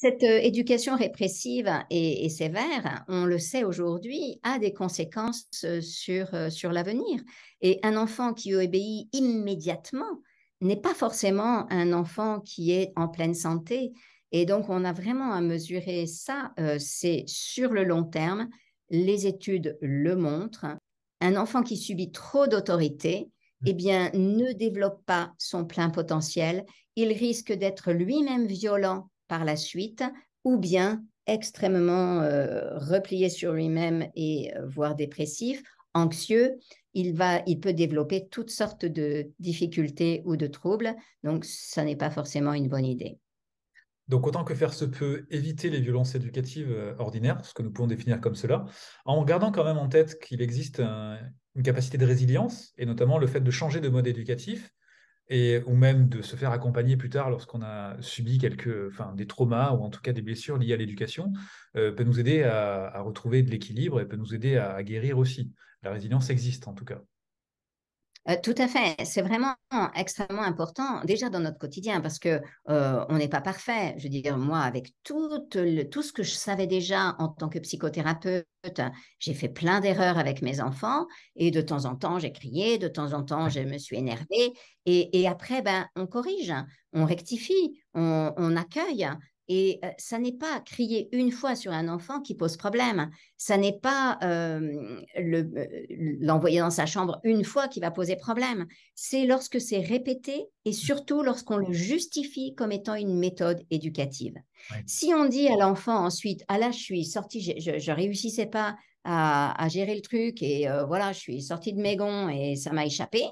cette euh, éducation répressive et, sévère, on le sait aujourd'hui, a des conséquences euh, sur, euh, sur l'avenir. Et un enfant qui obéit immédiatement n'est pas forcément un enfant qui est en pleine santé. Et donc, on a vraiment à mesurer ça. c'est sur le long terme. Les études le montrent. Un enfant qui subit trop d'autorité, eh bien, ne développe pas son plein potentiel. Il risque d'être lui-même violent par la suite, ou bien extrêmement euh, replié sur lui-même et euh, voire dépressif, anxieux, il, va, il peut développer toutes sortes de difficultés ou de troubles. Donc, ça n'est pas forcément une bonne idée. Donc, autant que faire se peut, éviter les violences éducatives euh, ordinaires, ce que nous pouvons définir comme cela, en gardant quand même en tête qu'il existe une capacité de résilience, et notamment le fait de changer de mode éducatif, et, ou même de se faire accompagner plus tard lorsqu'on a subi quelques, enfin, des traumas ou en tout cas des blessures liées à l'éducation, euh, peut nous aider à, retrouver de l'équilibre et peut nous aider à guérir aussi. La résilience existe en tout cas. Euh, tout à fait. C'est vraiment extrêmement important, déjà dans notre quotidien, parce que euh, on n'est pas parfait. Je veux dire, moi, avec tout, tout ce que je savais déjà en tant que psychothérapeute, j'ai fait plein d'erreurs avec mes enfants, et de temps en temps, j'ai crié, de temps en temps, je me suis énervée, et, après, ben, on corrige, on rectifie, on, on accueille, et euh, ça n'est pas crier une fois sur un enfant qui pose problème. Ça n'est pas euh, euh, l'envoyer dans sa chambre une fois qui va poser problème. C'est lorsque c'est répété et surtout lorsqu'on le justifie comme étant une méthode éducative. Si on dit à l'enfant ensuite, ah là, je suis sortie, je ne réussissais pas à, gérer le truc et voilà, je suis sortie de mes gonds et ça m'a échappé,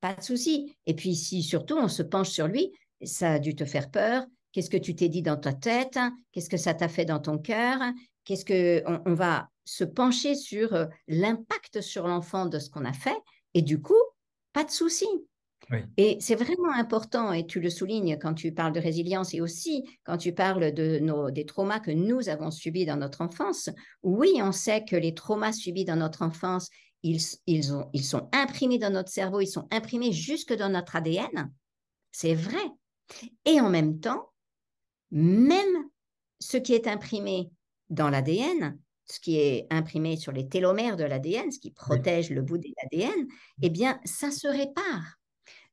pas de souci. Et puis si surtout on se penche sur lui, ça a dû te faire peur, Qu'est-ce que tu t'es dit dans ta tête? Qu'est-ce que ça t'a fait dans ton cœur? Qu'est-ce que on, va se pencher sur euh, l'impact sur l'enfant de ce qu'on a fait? Et du coup, pas de souci. Et c'est vraiment important, et tu le soulignes quand tu parles de résilience et aussi quand tu parles de nos, des traumas que nous avons subis dans notre enfance. Oui, on sait que les traumas subis dans notre enfance, ils, ils, ont, ils sont imprimés dans notre cerveau, ils sont imprimés jusque dans notre ADN. C'est vrai. Et en même temps, même ce qui est imprimé dans l'ADN, ce qui est imprimé sur les télomères de l'ADN, ce qui protège le bout de l'ADN, eh bien, ça se répare.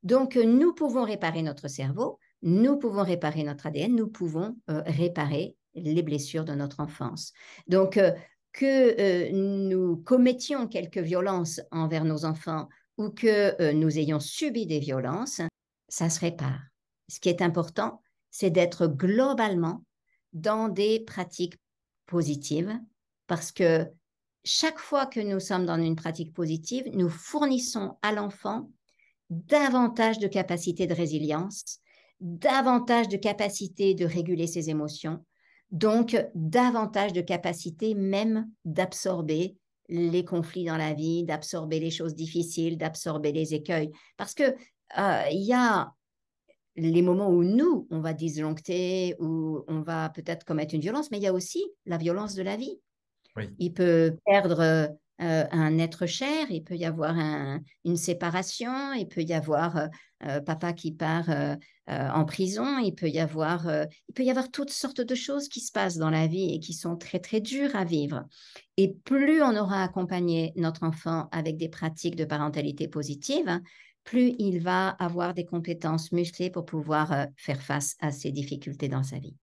Donc, nous pouvons réparer notre cerveau, nous pouvons réparer notre ADN, nous pouvons euh, réparer les blessures de notre enfance. Donc, euh, que euh, nous commettions quelques violences envers nos enfants ou que nous ayons subi des violences, ça se répare. Ce qui est important, c'est d'être globalement dans des pratiques positives parce que chaque fois que nous sommes dans une pratique positive, nous fournissons à l'enfant davantage de capacité de résilience, davantage de capacité de réguler ses émotions, donc davantage de capacité même d'absorber les conflits dans la vie, d'absorber les choses difficiles, d'absorber les écueils. Parce que euh, il y a les moments où nous, on va disjoncter, où on va peut-être commettre une violence, mais il y a aussi la violence de la vie. Il peut perdre euh, un être cher, il peut y avoir une séparation, il peut y avoir euh, euh, papa qui part en prison, il peut y avoir, il peut y avoir toutes sortes de choses qui se passent dans la vie et qui sont très très dures à vivre. Et plus on aura accompagné notre enfant avec des pratiques de parentalité positive, plus il va avoir des compétences musclées pour pouvoir faire face à ces difficultés dans sa vie.